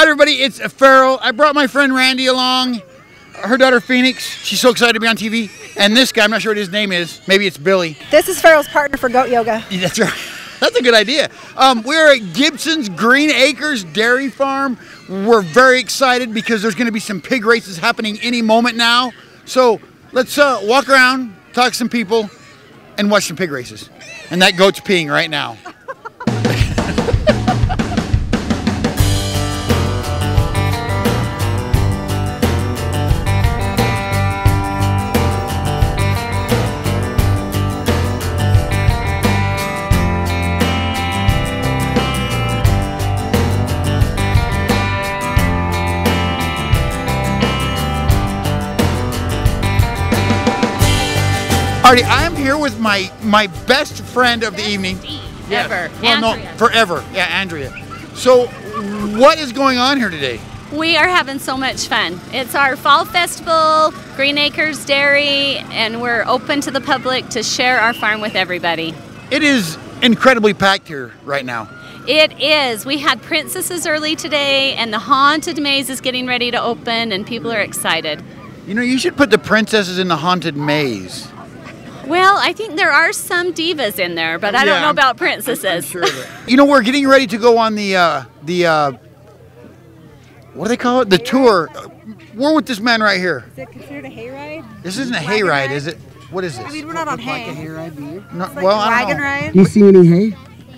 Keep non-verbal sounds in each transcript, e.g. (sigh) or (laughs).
Right, everybody, it's Farrell. I brought my friend Randy along, her daughter Phoenix. She's so excited to be on TV. And this guy, I'm not sure what his name is. Maybe it's Billy. This is Farrell's partner for goat yoga. Yeah, (laughs) That's right. That's a good idea. Um, we're at Gibson's Green Acres Dairy Farm. We're very excited because there's going to be some pig races happening any moment now. So let's uh, walk around, talk to some people, and watch some pig races. And that goat's peeing right now. Artie, I'm here with my my best friend of the evening. Ever. Well, no, forever. Yeah, Andrea. So, what is going on here today? We are having so much fun. It's our fall festival, Green Acres Dairy, and we're open to the public to share our farm with everybody. It is incredibly packed here right now. It is. We had princesses early today, and the Haunted Maze is getting ready to open, and people are excited. You know, you should put the princesses in the haunted maze. Well, I think there are some divas in there, but I don't Yeah, know I'm- about princesses. (laughs) You know, we're getting ready to go on the uh, the uh, what do they call it? The tour. Uh, We're with this man right here. Is it considered a hayride? This isn't a Wagon hayride, ride? is it? What is this? I mean, we're not on hay. No- Like well, a I don't wagon know. ride? Do you see any hay?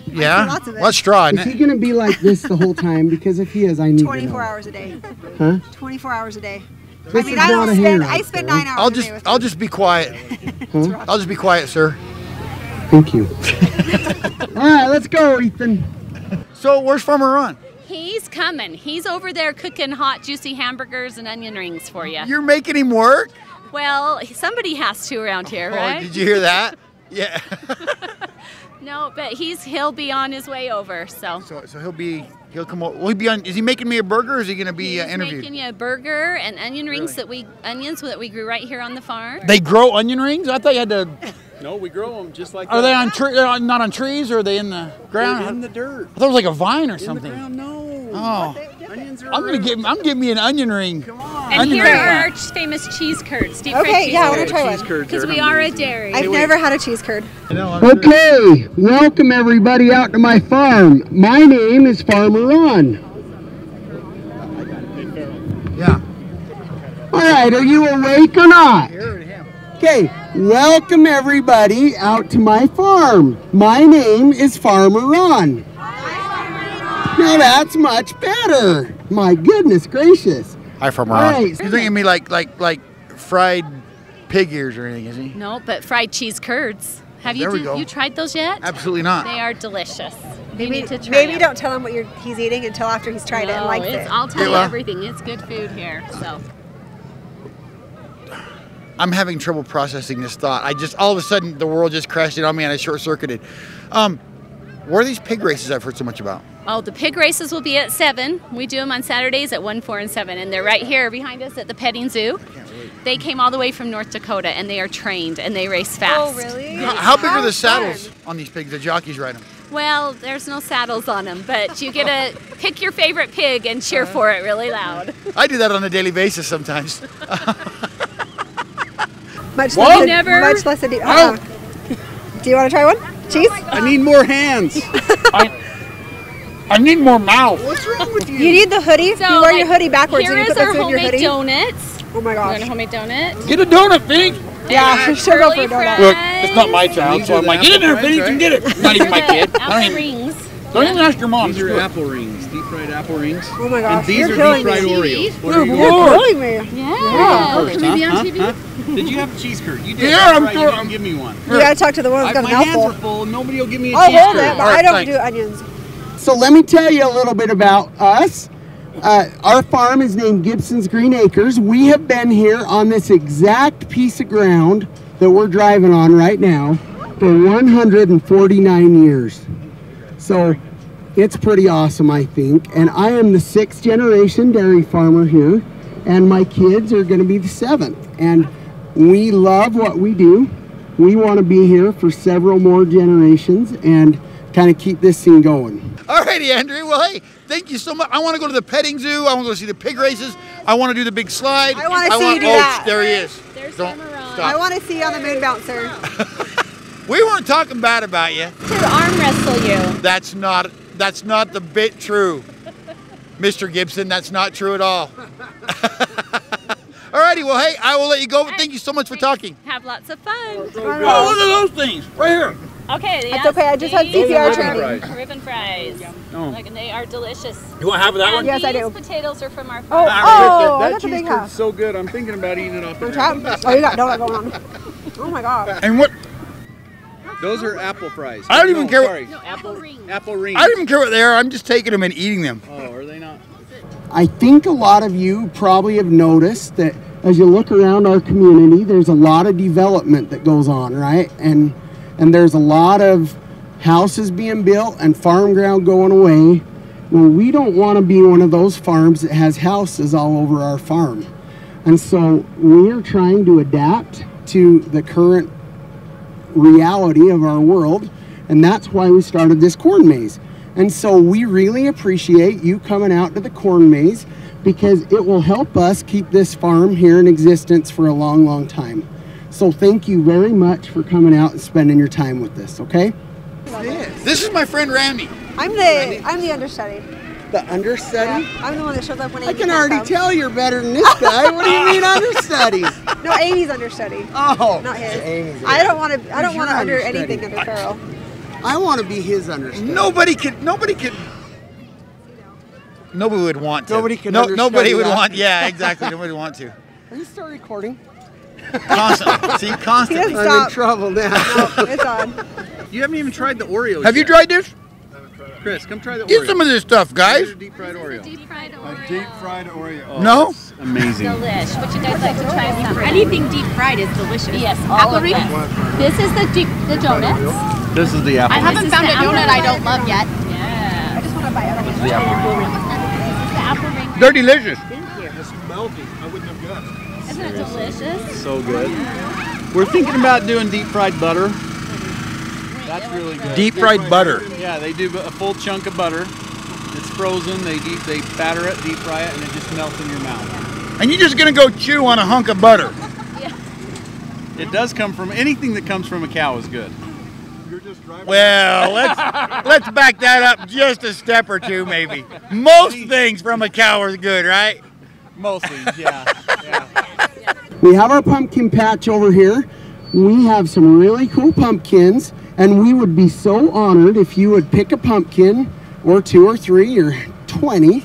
Yeah. lots of it. What straw? Is he gonna be like this the whole time? Because if he is, I need to 24 know. hours a day. Huh? 24 hours a day. This I mean, I don't spend. I spend nine hours. I'll a just day with I'll him. just be quiet. (laughs) Hmm? Huh? I'll just be quiet, sir. Thank you. (laughs) All right, let's go, Ethan. So where's Farmer Ron? He's coming. He's over there cooking hot, juicy hamburgers and onion rings for you. You're making him work? Well, somebody has to around here, Oh, right? did you hear that? (laughs) Yeah. No, but he's he'll be on his way over. So, so so he'll be he'll come over. Will he be on? Is he making me a burger? or Is he going to be uh, he's interviewed? making you a burger and onion rings Really? that we onions that we grew right here on the farm. They grow onion rings? I thought you had to. No, we grow them just like Are that. they on tree? They're not on trees, or are they in the ground? They're in the dirt. I thought it was like a vine or In the something. ground, no. Oh, Onions are I'm gonna around. get. I'm getting me an onion ring. Come on. and onion here ring. are our famous cheese curds, deep Okay, cheese yeah, I wanna try one. Cheese curds Because we are a dairy. I've never had a cheese curd. Okay, welcome everybody out to my farm. My name is Farmer Ron. Yeah. All right, are you awake or not? Here to him. Okay, welcome everybody out to my farm. My name is Farmer Ron. Now that's much better. My goodness gracious. Hi, from All Ron. right. He's looking at me like like like fried pig ears or anything, is he? No, but fried cheese curds. Have you There we you tried those yet? Absolutely not. They are delicious. you Maybe, need to try maybe don't tell him what you're, he's eating until after he's tried it and No, likes it. I'll tell Yeah, you everything. It's good food here. So I'm having trouble processing this thought. I just all of a sudden the world just crashed in on me and I short circuited. Um, where are these pig races I've heard so much about? Oh, the pig races will be at 7. We do them on Saturdays at 1, 4, and 7. And they're right here behind us at the petting zoo. They came all the way from North Dakota and they are trained and they race fast. Oh, really? How, how big are the saddles on these pigs? The jockeys ride them. Well, there's no saddles on them, but you get to (laughs) pick your favorite pig and cheer for it really loud. I do that on a daily basis sometimes. (laughs) Much less, a- never- much less a de- uh-uh. Do you want to try one? Cheese? I need more hands. (laughs) I, I need more mouth. What's wrong with you? You need the hoodie. So, you wear your hoodie backwards Here you is our the food in your homemade hoodie. donuts. Oh my You want gosh. a homemade donut? Get a donut, Phoenix. Yeah, And she'll go for a donut. Look, it's not my child, so I'm like, get in there, apple Phoenix, fries, and get it. Not even my kid. Apple Don't even, rings. Don't even ask your mom. These are apple rings, deep fried apple rings. Oh my gosh, And these you're are killing deep fried me. Oreos. What Good are you You're killing me. Yeah. First, Can we be huh? on TV? Huh? Huh? Did you have a cheese curd? You did. Yeah, That's I'm right. sure- You didn't give me one. You gotta talk to the one I, that's got my hands are full. Nobody will give me a I'll cheese hold curd. it, but All right, I don't thanks. do onions. So let me tell you a little bit about us. Uh, our farm is named Gibson's Green Acres. We have been here on this exact piece of ground that we're driving on right now for 149 years. So it's pretty awesome, I think. And I am the sixth generation dairy farmer here, and my kids are going to be the seventh. And we love what we do. We want to be here for several more generations, and kind of keep this thing going. All righty, Andrew. Well, hey, thank you so much. I want to go to the petting zoo. I want to go see the pig races. I want to do the big slide. I wanna see you do oh, that. there he is. There's Don't stop. I want to see you on the moon bouncer. (laughs) we weren't talking bad about you. To arm wrestle you. That's not. That's not the bit true, Mr. Gibson. That's not true at all. (laughs) All righty. Well, hey, I will let you go. But thank you so much for talking. Have lots of fun. Oh, look at those things right here. Okay, That's okay, I just had these CPR are training. Ribbon fries. Oh. Oh. Like, and they are delicious. You want to have that And Yes, I these do. potatoes are from our Oh, farm. oh, I that got the cheese big curd's house. so good. I'm thinking about eating it off the Which Oh, you got donut going on. Oh my god. And what? Those are apple fries. I don't even No, care what- Sorry. No, apple rings. Apple rings. I don't even care what they are. I'm just taking them and eating them. Oh, are they not? I think a lot of you probably have noticed that as you look around our community, there's a lot of development that goes on, right? And and there's a lot of houses being built and farm ground going away. Well, we don't want to be one of those farms that has houses all over our farm. And so we are trying to adapt to the current reality of our world, and that's why we started this corn maze. And so we really appreciate you coming out to the corn maze because it will help us keep this farm here in existence for a long, long time. So thank you very much for coming out and spending your time with us, okay? This is my friend Randy. I'm the I'm the understudy. The understudy? I'm the one that shows up when I Amy can can't already come. tell you're better than this guy. What do you mean understudy? (laughs) No, Amy's understudy, Oh, not his. Amy's I don't want to. I don't want to under understudy? anything under Farrell. I want to be his understudy. Nobody could. Nobody could. Nobody would want to. Nobody could No, nobody would that. want. Yeah, (laughs) exactly. nobody would want to. Are you still recording? Constantly. (laughs) See, He constantly. I'm in trouble now. No, it's on. You haven't even tried the Oreos. Have you yet. tried this? Chris, come try the Get Oreo. some of this stuff, guys. A deep fried Oreo. Deep fried Oreo. A Deep fried Oreo. Oh, No? it's Amazing. Delish. Would you guys like to try some? Anything deep fried is delicious. Yes, all of them. This is the deep, the donuts. This is the apple. I haven't found a donut I don't love yet. Yeah. I just want to buy everything. This is the apple ring. They're delicious. It's melty. I wouldn't have guessed. Isn't it delicious? so good. We're thinking about doing deep fried butter. That's really good. Deep fried butter. Yeah, they do a full chunk of butter. It's frozen. They deep, they batter it, deep fry it, and it just melts in your mouth. And you're just gonna go chew on a hunk of butter. (laughs) yeah. It does come from anything that comes from a cow is good. You're just driving. Well, let's (laughs) let's back that up just a step or two, maybe. Most things from a cow are good, right? Mostly, yeah. yeah. We have our pumpkin patch over here. We have some really cool pumpkins, and we would be so honored if you would pick a pumpkin, or two or three or 20,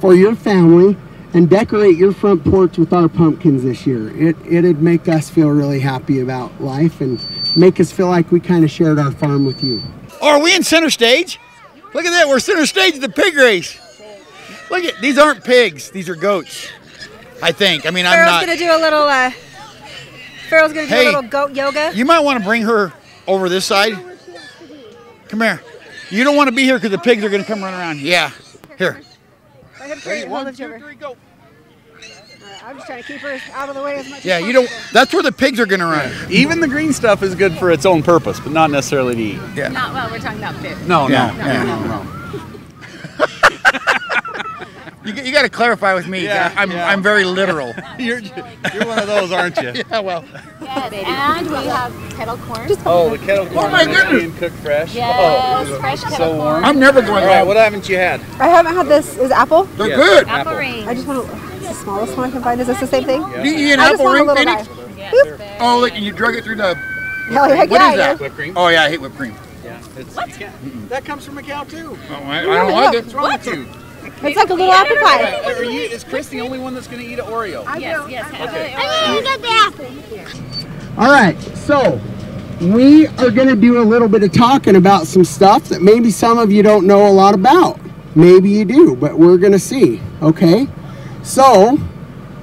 for your family and decorate your front porch with our pumpkins this year. It, it'd make us feel really happy about life and make us feel like we kind of shared our farm with you. Oh, are we in center stage? Look at that, we're center stage of the pig race. Look at these aren't pigs, these are goats. I think. I mean, I'm Farrell's not. gonna do a little. Uh, Farrell's gonna do Hey. a little goat yoga. You might want to bring her over this side. Come here. You don't want to be here because the pigs are going to come run around. Yeah. Here. Three, one, two, three, go. I'm just trying to keep her out of the way as much Yeah, as you don't. That's where the pigs are going to run. Even the green stuff is good for its own purpose, but not necessarily to eat. Yeah. Not while we're talking about food. No, Yeah, no, yeah. no, no, no. (laughs) You, you got to clarify with me. Yeah, I'm, yeah. I'm very literal. (laughs) You're, you're one of those, aren't you? (laughs) yeah, well. And we have kettle corn. Oh, the kettle oh corn my is goodness. being cooked fresh. Yes, oh. fresh Oh, kettle so corn. warm. I'm never going All right, to. what haven't you had? I haven't had this. Is apple? They're Yes. good. Apple Apple. ring. I just want to. It's the smallest one I can find. Is this the same thing? Do you eat an I apple ring, little Phoenix? guy. Yes. Oh, look, and you drug it through the. Hell yeah, What yeah, is that? Whipped cream. Oh, yeah, I hate whipped cream. Yeah. It's, you can't- that comes from a cow too. Oh, I, I don't like it. What's wrong with you? It's like a little apple pie. Are you, is Chris the only one that's going to eat an Oreo? Yes, yes. have Okay. it. All right, so we are going to do a little bit of talking about some stuff that maybe some of you don't know a lot about. Maybe you do, but we're going to see, okay? So,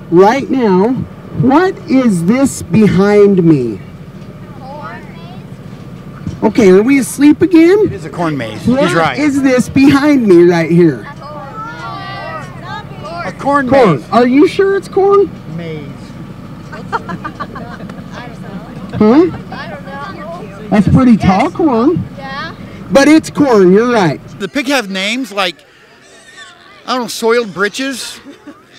right now, what is this behind me? Okay, are we asleep again? It is a corn maze. What He's right. is this behind me right here? A corn Corn. maze. Are you sure it's corn? Maze. Huh? That's pretty tall corn. Yeah. But it's corn. You're right. The pig have names like I don't know, soiled britches.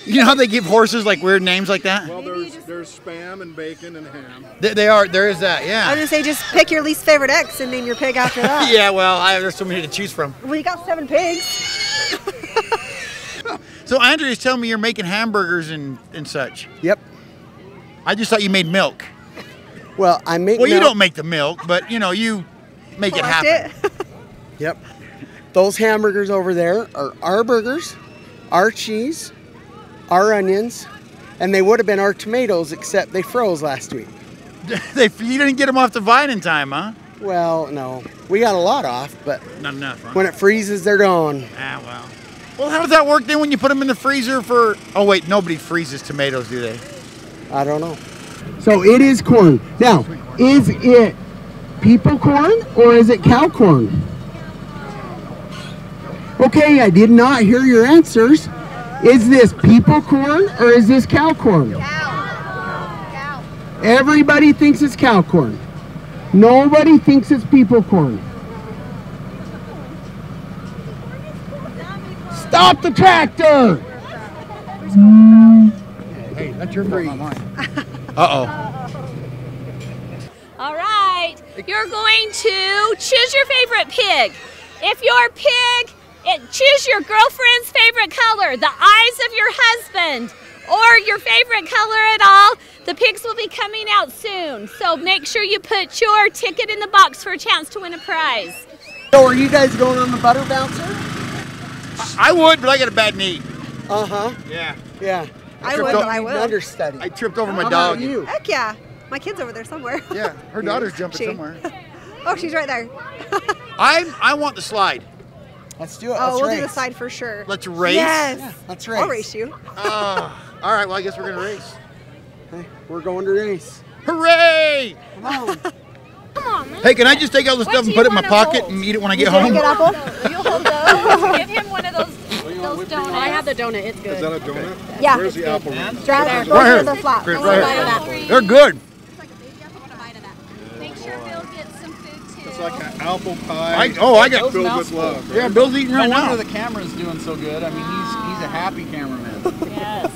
You know how they give horses like weird names like that? Well, there's there's spam and bacon and ham. They, they are. There is that. Yeah. I was gonna say just pick your least favorite X and name your pig after that. (laughs) Yeah. Well, I, there's so many to choose from. Well, you got seven pigs. (laughs) So Andrea's telling me you're making hamburgers and and such. Yep. I just thought you made milk. Well, I make. Well, you don't make the milk, but you know you make it happen. it. (laughs) Yep. Those hamburgers over there are our burgers, our cheese, our onions, and they would have been our tomatoes except they froze last week. (laughs) they you didn't get them off the vine in time, huh? Well, no. We got a lot off, but Not enough. Huh? when it freezes, they're gone. ah, well. Well, how does that work then when you put them in the freezer for? Oh wait, nobody freezes tomatoes, do they? I don't know. So it is corn. Now, is it people corn or is it cow corn? Okay, I did not hear your answers. Is this people corn or is this cow corn? Cow. cow. Everybody thinks it's cow corn. Nobody thinks it's people corn. Stop the tractor! Hey, that's your fault, not mine. Uh oh. All right, you're going to choose your favorite pig. If your pig, it, choose your girlfriend's favorite color, the eyes of your husband, or your favorite color at all. The pigs will be coming out soon, so make sure you put your ticket in the box for a chance to win a prize. So are you guys going on the butter bouncer? I would, but I got a bad knee. Uh-huh. Yeah. Yeah. I tripped would, up- but I Need an will. Understudy. I tripped over my How dog. you? Heck yeah. My kid's over there somewhere. Yeah, her (laughs) daughter's jumping She. somewhere. (laughs) Oh, she's right there. (laughs) I I want the slide. Let's do it. Oh, Let's we'll race. do the slide for sure. Let's race. Yes. Let's race. I'll race you. Oh, all right. Well, I guess we're gonna race. Hey, we're going to race. Hooray! Come on. Hey, can I just take all the stuff and put it in my pocket hold? and eat it when I get you home? get apple? (laughs) You hold those. Give him one of those, those donuts. I have the donut. It's Is good. that a donut? Yeah. Where's the apple? one? Right Right here. the flat. Chris, right right here. here. They're good. Make sure Bill gets some food. It's like an apple pie I, oh, I got. filled with love. Yeah, Bill's eating No right wonder now. the camera's doing so good. I mean, he's he's a happy cameraman. Yes.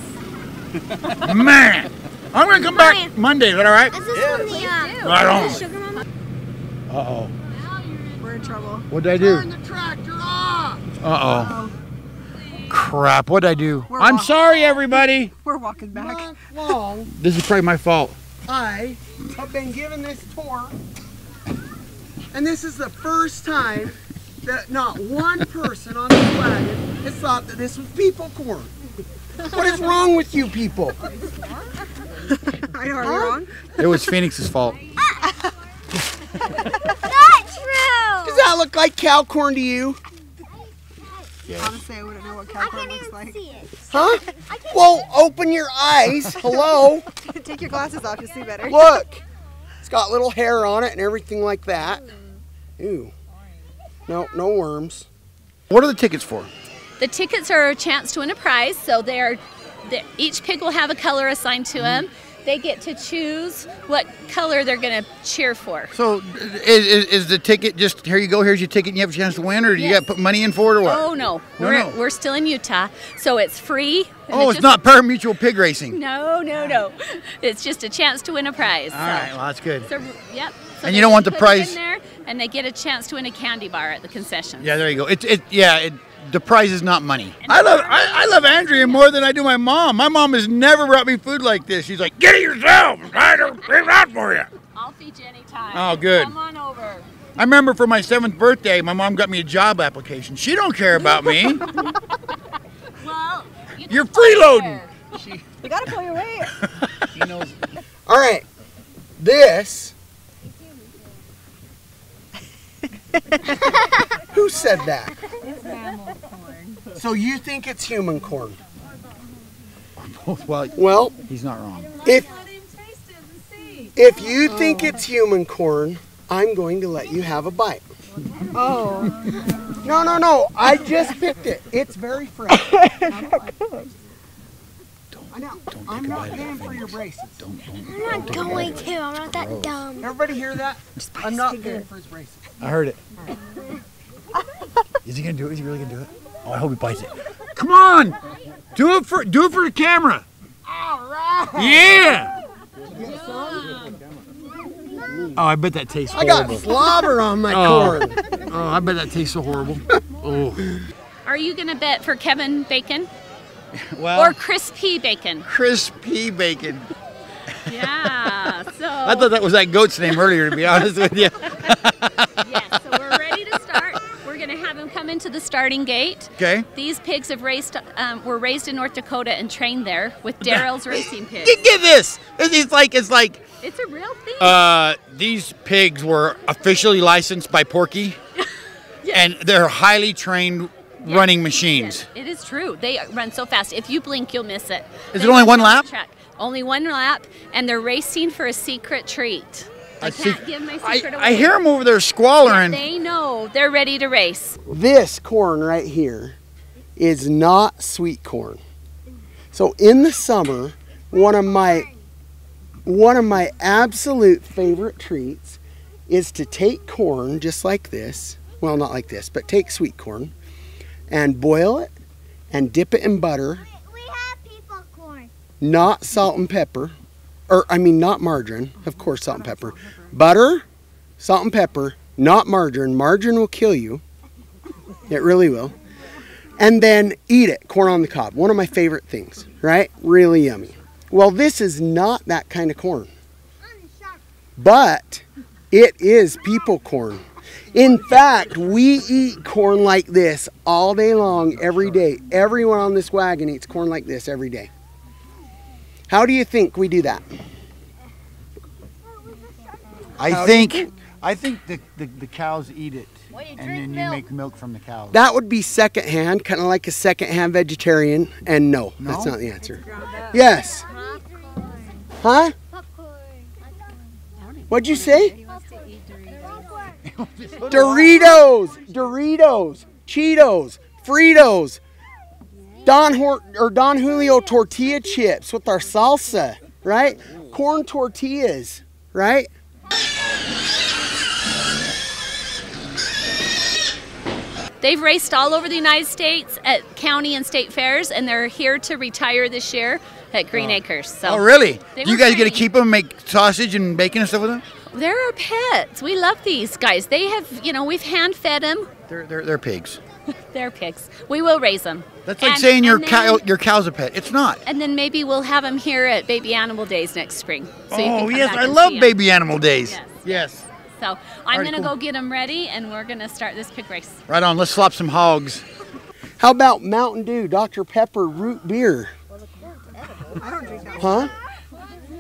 (laughs) Man, I'm gonna come back Monday. Is that all right? Is this from the um, Right on. Sugar Mama? Uh oh. We're in trouble. What'd I do? Uh oh. Crap. What'd I do? We're I'm walk- sorry, everybody. We're walking back. Not (laughs) long. This is probably my fault. I have been given this tour, and this is the first time that not one person on this wagon has thought that this was people corn. What is wrong with you people? I know, are we wrong? It was Phoenix's fault. (laughs) Not true! Does that look like cow corn to you? Honestly, I wouldn't know what cow I corn can't looks even like. see it. Huh? Well, open your eyes. (laughs) Hello. Take your glasses off, you'll see better. Look. It's got little hair on it and everything like that. Hmm. Ew. No, no worms. What are the tickets for? The tickets are a chance to win a prize, so they're, each pig will have a color assigned to mm-hmm. them. They get to choose what color they're going to cheer for. So, is, is, is the ticket just here? You go. Here's your ticket, and you have a chance to win, or do you got to put money in for it, or what? Oh no, No, we're, no. we're still in Utah, so it's free. Oh, it it's just- not parimutuel pig racing. No, no, no. It's just a chance to win a prize. All right, well that's good. So, yep. So And you don't want the it in prize- there, and they get a chance to win a candy bar at the concession. Yeah, there you go. It, it yeah, it, the prize is not money. I love I, I love Andrea more than I do my mom. My mom has never brought me food like this. She's like, get it yourself. I don't bring it out for you. I'll feed you anytime. Oh, good. Come on over. I remember for my seventh birthday, my mom got me a job application. She don't care about me. (laughs) (laughs) Well, you you're play freeloading. there. You gotta pull your weight. He knows. All right. This. (laughs) Who said that? So you think it's human corn? (laughs) well, Well, he's not wrong. if if you think it's human corn, I'm going to let you have a bite. Oh. No, no, no. I just picked it. It's very fresh. (laughs) Oh, I know. I'm not paying for your braces. I'm not going to. I'm not that dumb. Everybody hear that? I'm not paying for his braces. I heard it. (laughs) Is he gonna do it? Is he really gonna do it? Oh, I hope he bites it. Come on, do it for do it for the camera. All right. Yeah. Oh, I bet that tastes Horrible. I got slobber on my Oh. corn. Oh, I bet that tastes so horrible. (laughs) Oh. Are you gonna bet for Kevin Bacon (laughs) Well, or crispy bacon? crispy bacon. (laughs) Yeah. So (laughs) I thought that was that goat's name earlier, to be honest with you. yes. So we're ready to start. We're gonna have him come into the starting gate. Okay. These pigs have raised, um, were raised in North Dakota and trained there with Daryl's racing pigs. Get, get this. It's like it's like It's a real thing. uh, these pigs were officially licensed by Porky, and they're highly trained running machines. Yes, it is true. They run so fast. If you blink, you'll miss it. Is They it only one lap? track. Only one lap, and they're racing for a secret treat. I A can't sec- give my I, secret away. I hear them over there squalling. They know they're ready to race. This corn right here is not sweet corn. So in the summer, one of my one of my absolute favorite treats is to take corn just like this. Well, not like this, but take sweet corn and boil it and dip it in butter, We have people corn. not salt and pepper. Or I mean not margarine, of course salt and pepper. Butter, salt and pepper, not margarine. Margarine will kill you. It really will. And then eat it, corn on the cob. One of my favorite things, right? Really yummy. Well, this is not that kind of corn. But it is people corn. In fact, we eat corn like this all day long, every day. Everyone on this wagon eats corn like this every day. How do you think we do that? I How do you think, think? I think the, the, the cows eat it, you and drink then you make milk from the cows. That would be secondhand, kind of like a secondhand vegetarian. And no, that's not the answer. Yes. Huh? Popcorn. What'd you say? Doritos, Doritos, Cheetos, Fritos, Don Hor- or Don Julio tortilla chips with our salsa, right? Corn tortillas, right? They've raced all over the United States at county and state fairs, and they're here to retire this year at Green oh. Acres. So oh, really? Do you guys get to keep them, make sausage and bacon and stuff with them? They're our pets. We love these guys. They have, you know, we've hand fed them. They're, they're, they're pigs. (laughs) They're pigs. We will raise them. That's like And- saying your and cow, your cow's a pet. It's not. And then maybe we'll have them here at Baby Animal Days next spring. So oh, yes. I love see 'em. baby animal days. Yes. yes. So I'm right, gonna cool. go get them ready, and we're gonna start this pig race. Right on. Let's slop some hogs. How about Mountain Dew, Dr. Pepper root beer? Huh?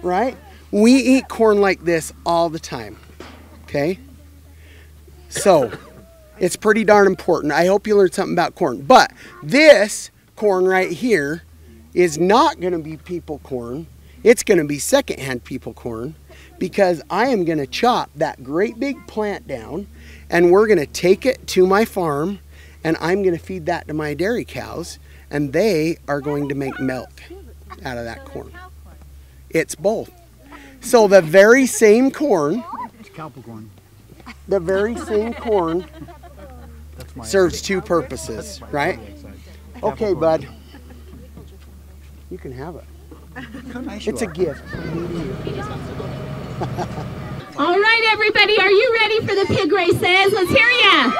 Right? We eat corn like this all the time. Okay? So, it's pretty darn important. I hope you learned something about corn. But this corn right here is not going to be people corn. It's going to be secondhand people corn because I am going to chop that great big plant down and we're going to take it to my farm and I'm going to feed that to my dairy cows and they are going to make milk out of that corn. It's both. So the very same corn, It's cowpea the very same corn serves two purposes, right? Okay, bud. You can have it. It's a gift. (laughs) All right, everybody, are you ready for the pig races? Let's hear ya!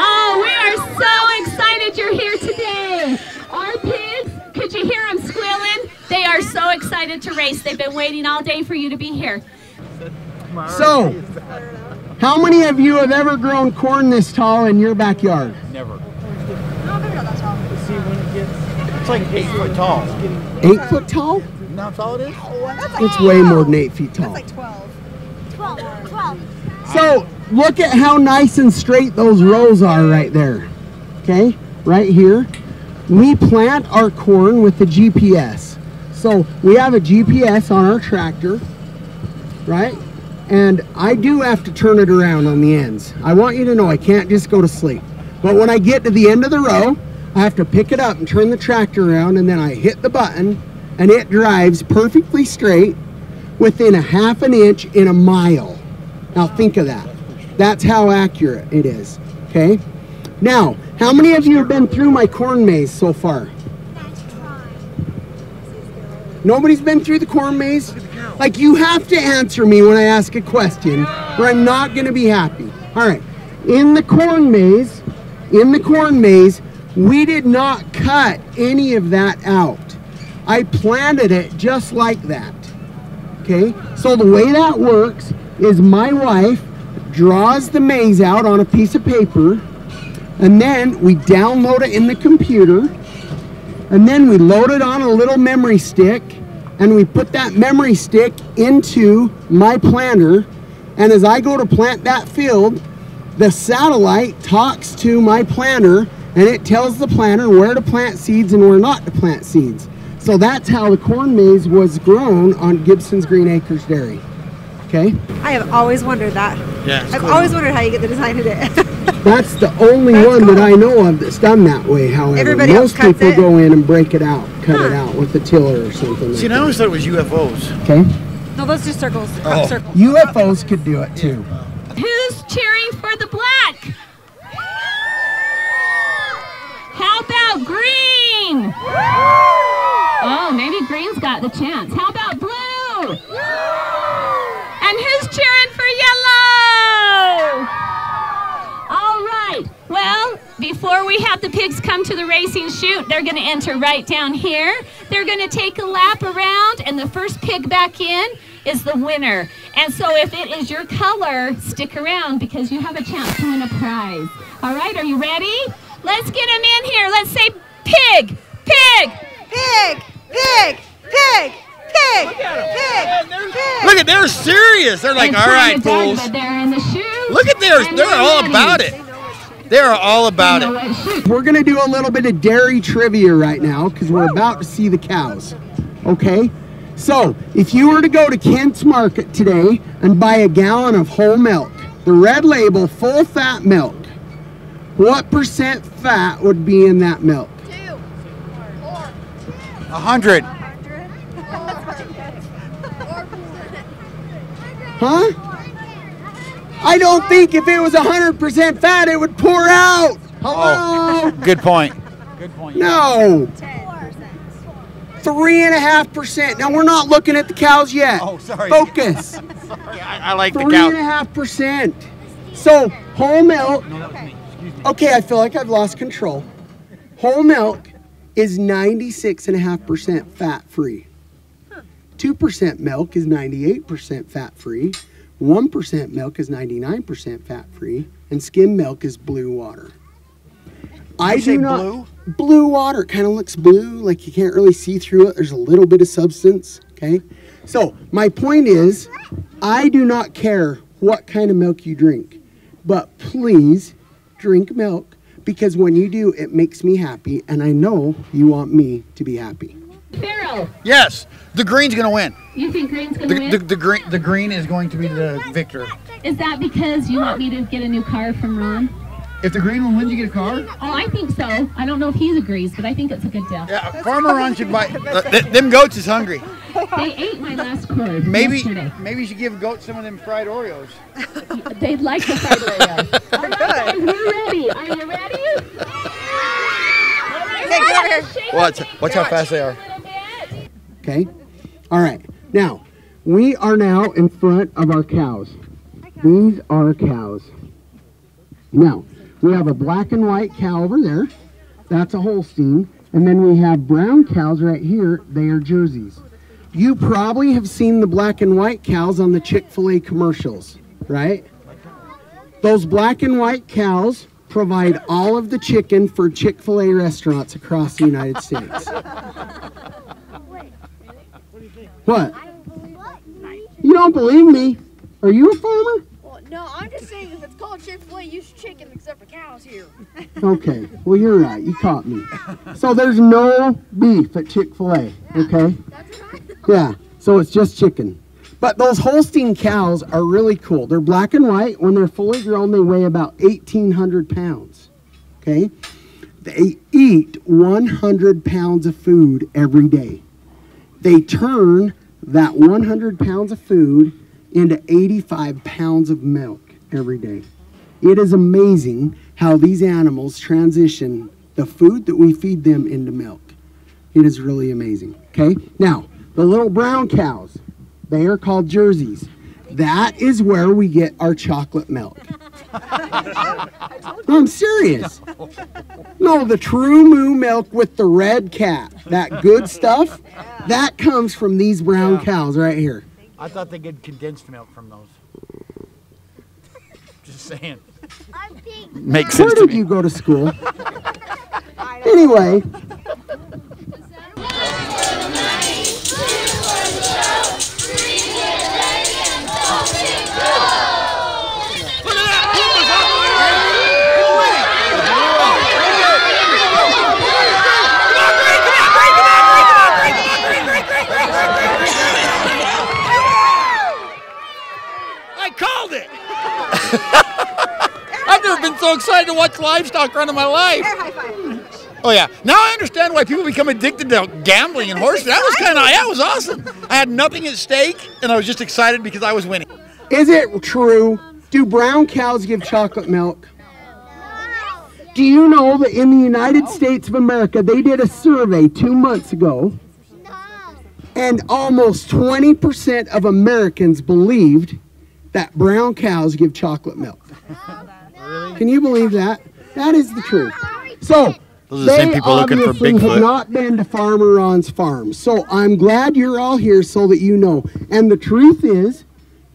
Oh, we are so excited you're here today. Our pigs, could you hear them squealing? They are so excited to race. They've been waiting all day for you to be here. So, how many of you have ever grown corn this tall in your backyard? Never. Maybe not that tall. It's like eight foot tall. Eight foot tall? That's all it is? That's like It's way more than eight feet tall. That's like 12. 12. 12. So look at how nice and straight those rows are right there. Okay, right here. We plant our corn with the GPS. So we have a GPS on our tractor, right? And I do have to turn it around on the ends. I want you to know I can't just go to sleep. But when I get to the end of the row, I have to pick it up and turn the tractor around and then I hit the button and it drives perfectly straight within a half an inch in a mile. Now think of that. That's how accurate it is. Okay? Now, how many of you have been through my corn maze so far? Nobody's been through the corn maze? Like, you have to answer me when I ask a question, or I'm not going to be happy. All right. In the corn maze, in the corn maze, we did not cut any of that out. I planted it just like that. Okay? So the way that works is my wife draws the maze out on a piece of paper, and then we download it in the computer, and then we load it on a little memory stick, and we put that memory stick into my planter, and as I go to plant that field, the satellite talks to my planter, and it tells the planter where to plant seeds and where not to plant seeds. So that's how the corn maze was grown on Gibson's Green Acres Dairy. Okay? I have always wondered that. Yeah, I've cool. always wondered how you get the design of it. (laughs) That's the only That's one cool. that I know of that's done that way, however. Everybody else Most cuts people it? go in and break it out, cut it out with the tiller or something. See, like and I always thought it was UFOs. Okay? no, those just circles. Oh. Circles. UFOs could do it too. Who's cheering for the black? How about green? Oh, maybe green's got the chance. How about blue? And who's cheering for yellow? All right. Well, before we have the pigs come to the racing chute, they're going to enter right down here. They're going to take a lap around, and the first pig back in is the winner. And so, if it is your color, stick around because you have a chance to win a prize. All right, are you ready? Let's get them in here. Let's say pig, pig. Pig! Pig! Pig! Pig! Look Pig! Pig! Look at they're serious. They're like, They're all trying right, to dug, fools. But they're in the chute. Look at theirs. and They're all ready. about it. They are all about it. We're going to do a little bit of dairy trivia right now because we're about to see the cows. Okay? So, if you were to go to Kent's Market today and buy a gallon of whole milk, the red label full fat milk, what percent fat would be in that milk? A hundred. Huh? I don't think if it was 100% fat, it would pour out. Hello? Oh, good point. No. Three and a half percent. Now we're not looking at the cows yet. Oh, sorry. Focus. (laughs) I, I like the Three and a cow. half percent. So whole milk. Okay, I feel like I've lost control. Whole milk is 96.5% fat free. 2% milk is 98% fat free. 1% milk is 99% fat free. And skim milk is blue water. I you say not blue? blue water. Kind of looks blue, like you can't really see through it. There's a little bit of substance. Okay. So my point is, I do not care what kind of milk you drink, but please drink milk because when you do, it makes me happy, and I know you want me to be happy. Farrell, Yes, the green's gonna win. you think green's going to win? the, the green the green is going to be the victor. Is that because you want me to get a new car from Ron? If the green one wins, you get a car. Oh, I think so. I don't know if he agrees, but I think it's a good deal. Yeah, Farmer Ron should buy. Uh, th- them goats is hungry. They ate my last cord Maybe yesterday. maybe you should give goats some of them fried Oreos. They'd like the fried Oreos. (laughs) All right, guys, we're ready. Are you ready? Okay, get over here. Watch, watch how fast they are. Okay? All right. Now, we are now in front of our cows. These are cows. Now, we have a black and white cow over there. That's a Holstein. And then we have brown cows right here. They are Jerseys. You probably have seen the black and white cows on the Chick fil A commercials, right? Those black and white cows provide all of the chicken for Chick fil A restaurants across the United States. (laughs) What? You don't believe me? Are you a farmer? Well, no, I'm just saying if it's called Chick Fil A, use chicken except for cows here. (laughs) Okay. Well, you're right. You caught me. So there's no beef at Chick fil A. Okay? That's what I thought. Yeah. So it's just chicken. But those Holstein cows are really cool. They're black and white. When they're fully grown, they weigh about 1,800 pounds. Okay? They eat 100 pounds of food every day. They turn that 100 pounds of food into 85 pounds of milk. every day. It is amazing how these animals transition the food that we feed them into milk. It is really amazing. Okay? Now, the little brown cows, they are called jerseys. That is where we get our chocolate milk. No, I'm serious. No, the TruMoo milk with the red cap, that good stuff, that comes from these brown cows right here. I thought they get condensed milk from those. Just saying. I'm pink. Makes Where did you go to school? (laughs) Anyway, I called it. (laughs) I've never been so excited to watch livestock run in my life. Oh yeah, now I understand why people become addicted to gambling and horses. That was kind of that was awesome. I had nothing at stake, and I was just excited because I was winning. is it true? Do brown cows give chocolate milk? Do you know that in the United States of America, they did a survey two months ago, and almost 20% of Americans believed that brown cows give chocolate milk. Can you believe that? That is the truth. So, Those are the same people looking for Bigfoot. have not been to Farmer Ron's farm. So I'm glad you're all here so that you know. And the truth is,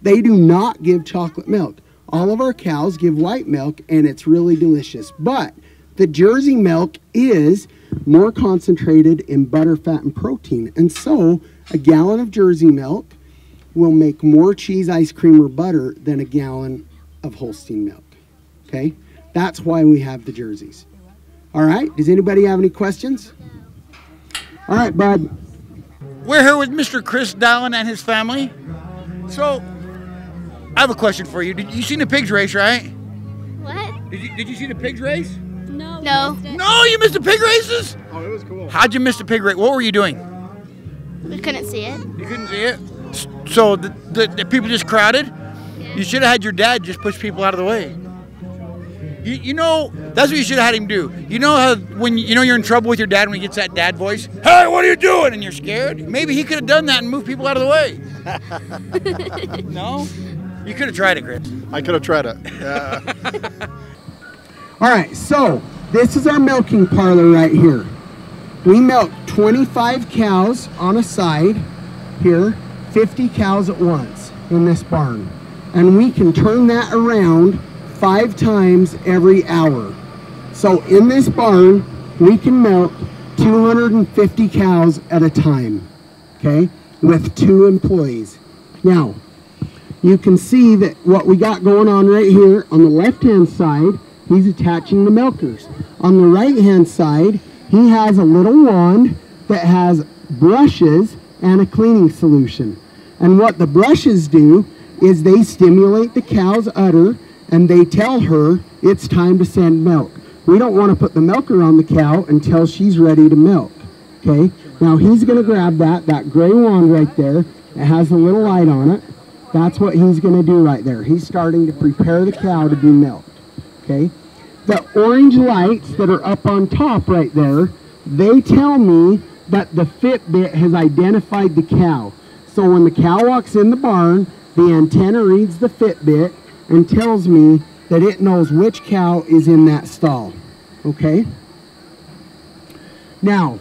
they do not give chocolate milk. All of our cows give white milk, and it's really delicious. But the Jersey milk is more concentrated in butter, fat, and protein. And so a gallon of Jersey milk will make more cheese, ice cream, or butter than a gallon of Holstein milk. Okay? That's why we have the jerseys. All right? Does anybody have any questions? All right, bud. We're here with Mr. Chris Dallin and his family. So, I have a question for you. Did you see the pigs race, right? What? Did you Did you see the pigs race? No. No. No, you missed the pig races. Oh, it was cool. How'd you miss the pig race? What were you doing? We couldn't see it. You couldn't see it. S- So the, the, the people just crowded. You should have had your dad just push people out of the way. You, you know that's what you should have had him do. You know how when you know you're in trouble with your dad when he gets that dad voice. Hey, what are you doing? And you're scared. Maybe he could have done that and moved people out of the way. (laughs) no, you could have tried it, Chris. I could have tried it. Yeah. (laughs) All right, so this is our milking parlor right here. We milk 25 cows on a side here, 50 cows at once in this barn. And we can turn that around five times every hour. So in this barn, we can milk 250 cows at a time, okay, with two employees. Now, you can see that what we got going on right here on the left hand side, he's attaching the milkers. On the right hand side, he has a little wand that has brushes and a cleaning solution. And what the brushes do is they stimulate the cow's udder and they tell her it's time to send milk. We don't want to put the milker on the cow until she's ready to milk. Okay? Now he's going to grab that, that gray wand right there. It has a little light on it. That's what he's going to do right there. He's starting to prepare the cow to be milked. Okay? The orange lights that are up on top right there, they tell me that the Fitbit has identified the cow. So when the cow walks in the barn, the antenna reads the Fitbit and tells me that it knows which cow is in that stall. Okay? Now,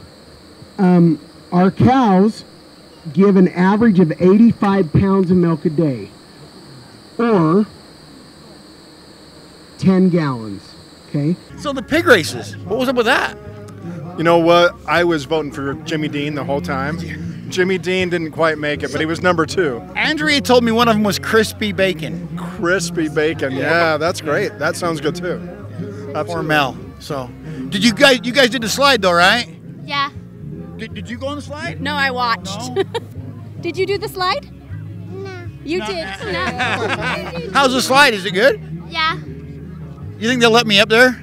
um, our cows give an average of 85 pounds of milk a day, or 10 gallons. Okay? So the pig races. What was up with that? You know what? I was voting for Jimmy Dean the whole time. Jimmy Dean didn't quite make it, but he was number two. Andrea told me one of them was crispy bacon Crispy bacon. Yeah, that's great. That sounds good too. or Absolutely. Mel. So, did you guys? You guys did the slide though, right? Yeah. Did, did you go on the slide? No, I watched. No. (laughs) Did you do the slide? No. You No. did. (laughs) (laughs) How's the slide? Is it good? Yeah. You think they'll let me up there?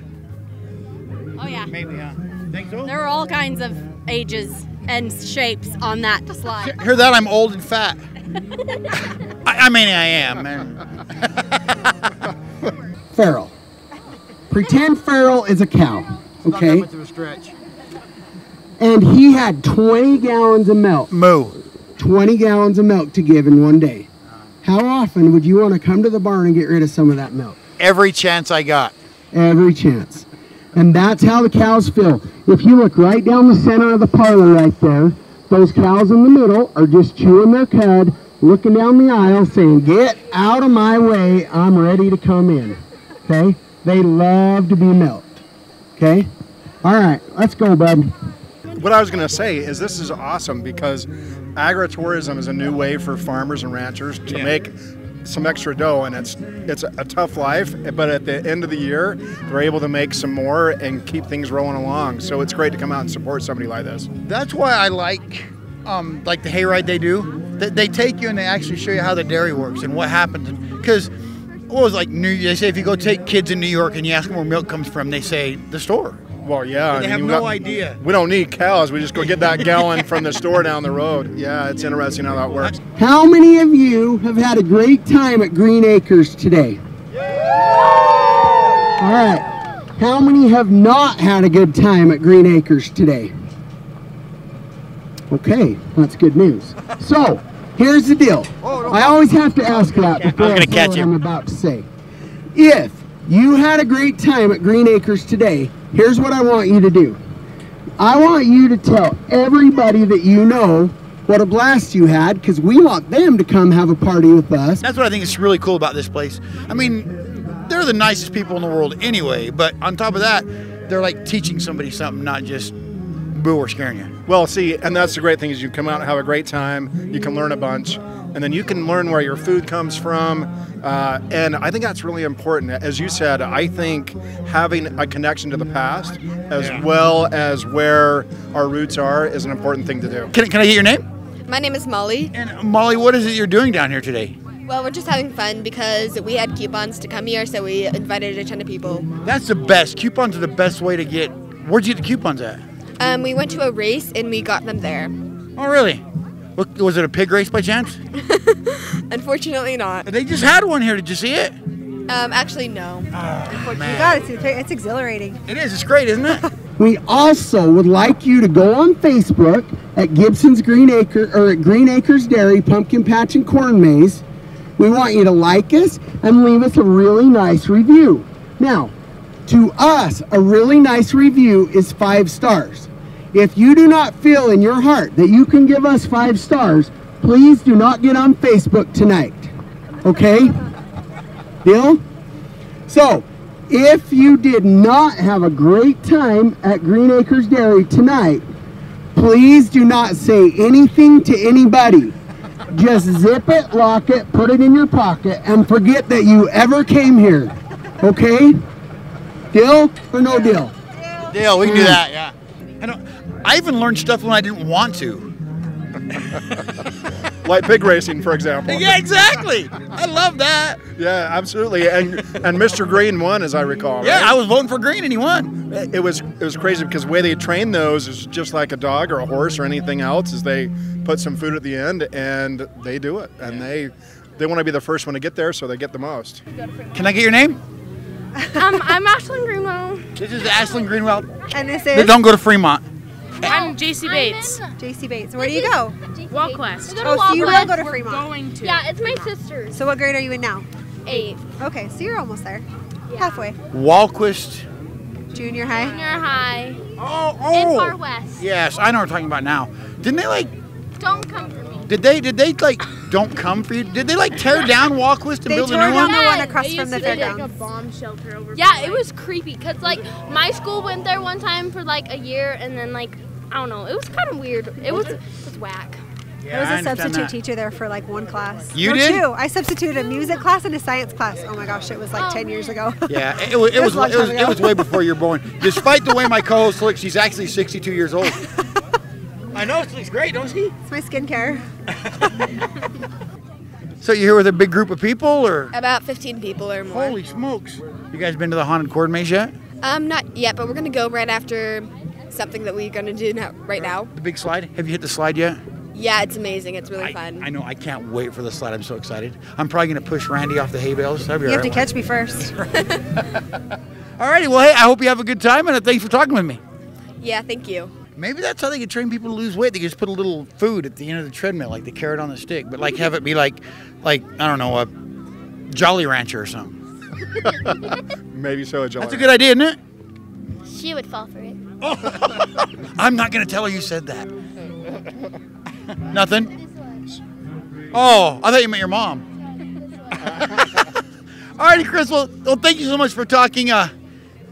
Oh yeah. Maybe, huh? Think so? There are all kinds of ages and shapes on that slide. Hear that? I'm old and fat. I, I mean, I am. (laughs) man. Farrell. Pretend Farrell is a cow. Not that Okay. much of a stretch. And he had 20 gallons of milk. Moo. 20 gallons of milk to give in one day. How often would you want to come to the barn and get rid of some of that milk? Every chance I got. Every chance. And that's how the cows feel. If you look right down the center of the parlor right there, those cows in the middle are just chewing their cud, looking down the aisle saying, Get out of my way, I'm ready to come in. Okay? They love to be milked. Okay? All right, let's go, bud. What I was going to say is this is awesome because agritourism is a new way for farmers and ranchers to Yeah. make some extra dough and it's it's a tough life but at the end of the year they're able to make some more and keep things rolling along so it's great to come out and support somebody like this That's why I like, um, like the hayride they do. They, they take you and they actually show you how the dairy works and what happens. Because what was like New? They say if you go take kids in New York and you ask them where milk comes from, they say the store. Well yeah I They mean, have no got- idea. we don't need cows we just go get that gallon from the store down the road yeah it's interesting how that works How many of you have had a great time at Green Acres today? All right. How many have not had a good time at Green Acres today? Okay, that's good news. So, here's the deal. I always have to ask that before I was gonna say catch what you. I'm about to say. If you had a great time at Green Acres today, here's what I want you to do. I want you to tell everybody that you know what a blast you had because we want them to come have a party with us. That's what I think is really cool about this place. I mean, they're the nicest people in the world anyway. But on top of that, they're like teaching somebody something, not just boo or scaring you. Well, see, and that's the great thing is you come out and have a great time. You can learn a bunch, and then you can learn where your food comes from. Uh, and I think that's really important. As you said, I think having a connection to the past as Yeah. well as where our roots are is an important thing to do. Can, can I get your name? My name is Molly. And Molly, what is it you're doing down here today? Well, we're just having fun because we had coupons to come here, so we invited a ton of people. That's the best. Coupons are the best way to get. Where'd you get the coupons at? Um, we went to a race and we got them there. Oh, really? What, was it a pig race by chance? (laughs) Unfortunately, not. They just had one here. Did you see it? Um, actually, no. You got it. It's, it's exhilarating. It is. It's great, isn't it? (laughs) We also would like you to go on Facebook at Gibson's Green Acre or at Green Acres Dairy Pumpkin Patch and Corn Maze. We want you to like us and leave us a really nice review. Now, to us, a really nice review is five stars. If you do not feel in your heart that you can give us five stars, please do not get on Facebook tonight. Okay? Deal? So, if you did not have a great time at Green Acres Dairy tonight, please do not say anything to anybody. Just zip it, lock it, put it in your pocket, and forget that you ever came here. Okay? Deal or no deal? Deal. We can do mm. that. Yeah. I even learned stuff when I didn't want to. (laughs) Like pig racing, for example. Yeah, exactly. I love that. Yeah, absolutely. And and Mr. Green won, as I recall. Yeah, right? I was voting for Green and he won. it was it was crazy because the way they train those is just like a dog or a horse or anything else is they put some food at the end and they do it and they they want to be the first one to get there so they get the most Can I get your name? Um, I'm Ashlyn Greenwell. This is Ashlyn Greenwell. And this is They Don't go to Fremont. I'm JC Bates. JC Bates. Where do you go? Wahlquist. Oh, so you will go to Fremont. Going to. Yeah, it's my sister's. So what grade are you in now? Eight. Okay, so you're almost there. Halfway. Wahlquist. Junior high. Junior high. Oh, oh. In. Farr West. Yes, I know what we're talking about now. Didn't they like? Don't come for me. Did they? Did they like? Don't come for you. Did they like tear down Wahlquist and They build a tore new down one? the one across It from the to like a bomb shelter over. Yeah, it was creepy because like my school went there one time for like a year and then like I don't know, it was kind of weird. It was it was whack. I was a substitute that. teacher there for like one class. You no, did? Two. I substituted a music class and a science class. Oh my gosh, it was like 10 years ago. Yeah, it, (laughs) it was. It It was. was a long It was, time it was way before you were born. Despite the way my co-host looks, she's actually 62 years old. (laughs) I know she looks great, don't she? it's my skincare. (laughs) So you're here with a big group of people, or About 15 people or more. holy smokes? You guys been to the haunted corn maze yet? Um, not yet, but we're gonna go right after something that we're gonna do now, right now. The big slide. Have you hit the slide yet? Yeah, it's amazing. It's really I, fun. I know. I can't wait for the slide. I'm so excited. I'm probably going to push Randy off the hay bales. That'd be You all have to right. catch me first. (laughs) All righty. Well, hey, I hope you have a good time, and uh, thanks for talking with me. yeah, thank you. Maybe that's how they could train people to lose weight. They could just put a little food at the end of the treadmill, like the carrot on the stick, but like have it be like, like I don't know, a Jolly Rancher or something. (laughs) Maybe so. A That's a good idea, isn't it? She would fall for it. (laughs) I'm not going to tell her you said that. (laughs) Nothing. Oh, I thought you meant your mom. (laughs) All righty, Chris. Well, well, thank you so much for talking. Uh,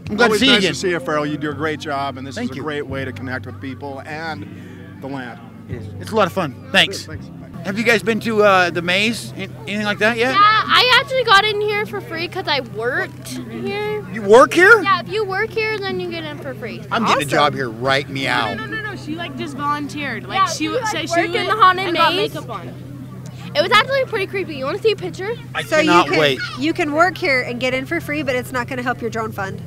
I'm glad Always to see you nice again. to see you, Farrell. You do a great job, and this Thank is a you. great way to connect with people and the land. It's a lot of fun. Thanks. Thanks. Have you guys been to uh, the maze? Anything like that yet? Yeah, I actually got in here for free because I worked here. You work here? Yeah, if you work here, then you get in for free. I'm getting a job here right meow. No, no, no. No, she like just volunteered. Like Yeah, she you, would like, say work she in the haunted and got maze. makeup on. It was actually pretty creepy. You want to see a picture? I So you cannot can wait. you can work here and get in for free, but it's not going to help your drone fund.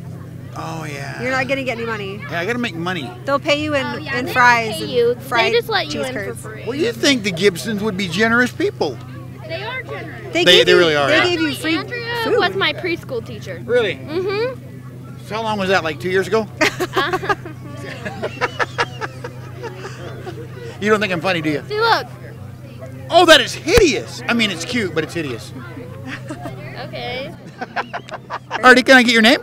Oh yeah. You're not going to get any money. Yeah, I got to make money. They'll pay you in, Oh, yeah, in they don't fries pay and you. fried They just let you cheese in for curds. free. Well, you think the Gibsons would be generous people? They are generous. They, They- gave they you, really are, They yeah. gave you free Andrea food. was my preschool teacher. Really? Mm-hmm. So how long was that? Like two years ago? (laughs) you don't think I'm funny, do you? See, look. Oh, that is hideous. I mean, it's cute, but it's hideous. Okay. Artie, can I get your name?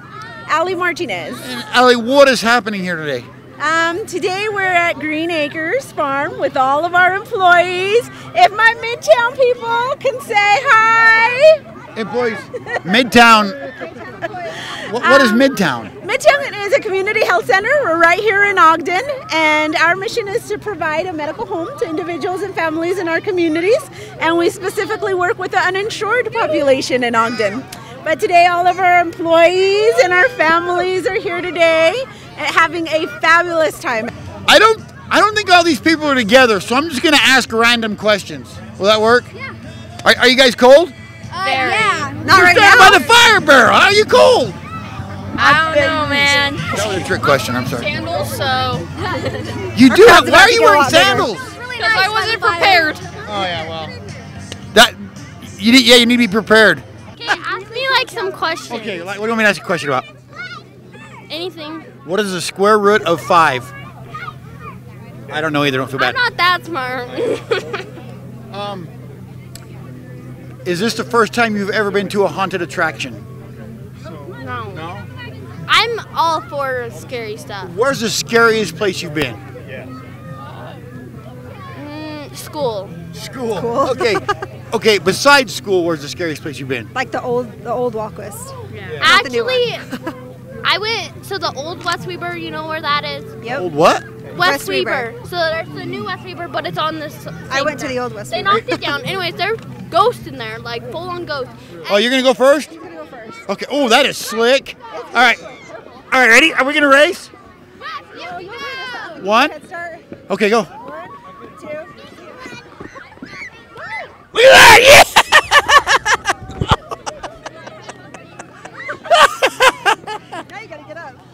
Ali Martinez. And Allie, what is happening here today? Um, today we're at Green Acres Farm with all of our employees. If my Midtown people can say hi. Employees. Midtown. What, what is Midtown? Midtown is a community health center. We're right here in Ogden, and our mission is to provide a medical home to individuals and families in our communities. And we specifically work with the uninsured population in Ogden. But today, all of our employees and our families are here today and having a fabulous time. I don't. I don't think all these people are together, so I'm just gonna ask random questions. Will that work? Yeah. Are, are you guys cold? Uh, Very. Not You're right standing now. by the fire barrel. How are you cold? I don't know, man. That was a trick question. I'm sorry. Sandals, so. You do have. Why are you wearing lot bigger. sandals? Because I wasn't prepared. Oh yeah, well. That. You yeah, you need to be prepared. Okay, me like some questions. Okay, like, what do you want me to ask you a question about? Anything. What is the square root of five? I don't know either. Don't feel bad. I'm not that smart. (laughs) Um, is this the first time you've ever been to a haunted attraction? no. No. I'm all for scary stuff. Where's the scariest place you've been? Mm, school. School. Okay. (laughs) okay. Besides school, where's the scariest place you've been? Like the old the old Wahlquist. Not the new Actually, I went to the old West Weber. You know where that is? Yep. Old what? West, West Weber. Weber. So there's the new West Weber, but it's on this. I went to the old West They Weber. knocked it down. Anyways, there's ghosts in there, like full on ghosts. Oh, you're gonna go first? I'm gonna go first. Okay. Oh, that is slick. All right. All right. Ready? Are we gonna race? One. Okay, go. One, two. Yeah!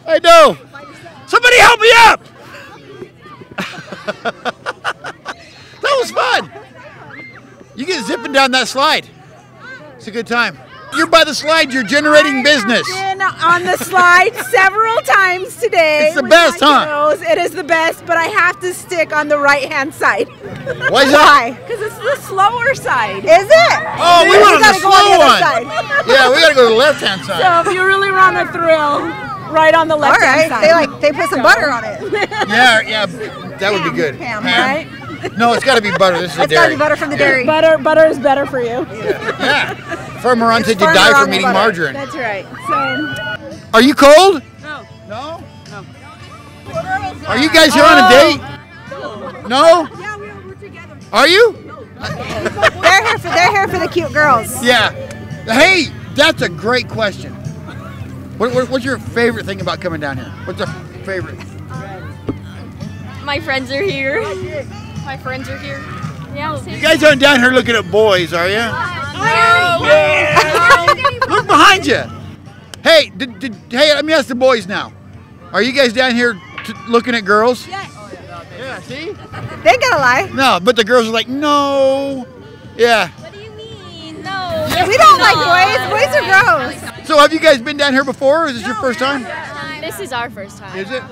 I know. Somebody help me up! (laughs) that was fun. You get zipping down that slide. It's a good time. You're by the slide. You're generating business. Have Been on the slide several times today. It's the best, huh? kiddos. It is the best, but I have to stick on the right hand side. (laughs) Why? Why? Because it's the slower side. Is it? Oh, we went on the gotta on slow the one. side. (laughs) Yeah, we gotta go to the left-hand side. So if you really want a thrill, right on the left hand right. side. They like they put some butter on it. (laughs) Yeah, yeah, that would be good. Pam, right? No, it's got to be butter. This is a It's gotta be butter from the dairy. Butter, butter is better for you. Yeah. Farmer Ron said you farmer die on from the eating butter. margarine. That's right. So Are you cold? No. No? No. Are you guys here on a oh. date? No? Yeah, we were together. Are you? (laughs) They're here for they're here for the cute girls. Yeah. Hey, that's a great question. What, what, what's your favorite thing about coming down here? What's your favorite? My friends are here. My friends are here. Yeah. You guys aren't down here looking at boys, are you? Look behind you. Hey, did, did, hey, let me ask the boys now. Are you guys down here t- looking at girls? Yes. Yeah, see? They ain't gonna lie. No, but the girls are like, no. Yeah. What do you mean? No. We don't like boys. Boys are gross. So have you guys been down here before? Or is this your first time? This is our first time. Is it?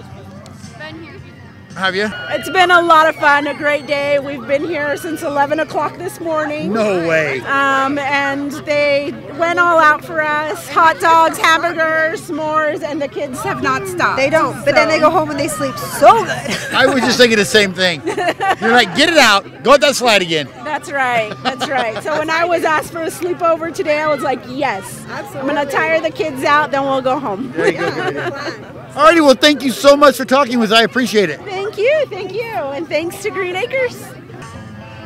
Have you? It's been a lot of fun, a great day. We've been here since 11 o'clock this morning. No way. Um, and they went all out for us hot dogs, hamburgers, s'mores, and the kids have not stopped. They don't, but then they go home and they sleep so good. (laughs) I was just thinking the same thing. You're like, get it out. Go up that slide again. That's right. That's right. So when I was asked for a sleepover today, I was like, yes. Absolutely. I'm going to tire the kids out, then we'll go home. (laughs) Alrighty, well, thank you so much for talking with us. I appreciate it. Thank you. Thank you. And thanks to Green Acres.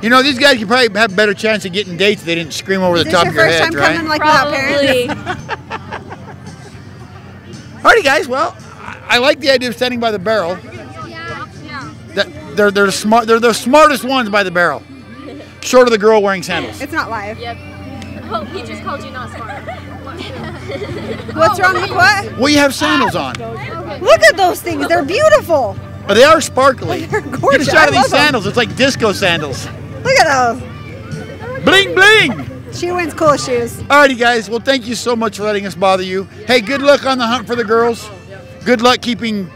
You know, these guys could probably have a better chance of getting dates if they didn't scream over Is the this top your of your first head, time right? coming like without parents? (laughs) Alrighty, guys. Well, I- I like the idea of standing by the barrel. That they're they're smart. They're the smartest ones by the barrel. Short of the girl wearing sandals. It's not live. Yep. Oh, he just called you not smart. What's wrong with what? Well, you have sandals on. Look at those things. They're beautiful. But they are sparkly. They're gorgeous. Get a shot of these love 'em. sandals. It's like disco sandals. Look at those. Bling bling. She wins cool shoes. Alrighty, guys. Well, thank you so much for letting us bother you. Hey, good luck on the hunt for the girls. Good luck keeping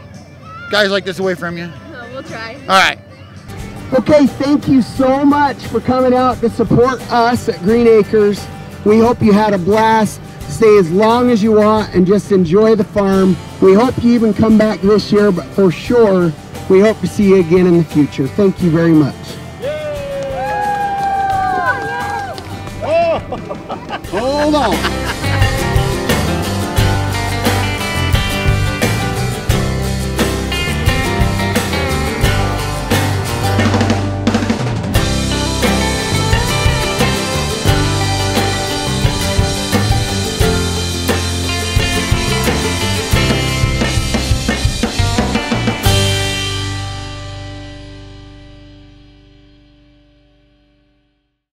guys like this away from you. we'll try. All right. Okay, thank you so much for coming out to support us at Green Acres. We hope you had a blast. Stay as long as you want and just enjoy the farm. We hope you even come back this year, but for sure, we hope to see you again in the future. Thank you very much. Oh, (laughs) Hold on.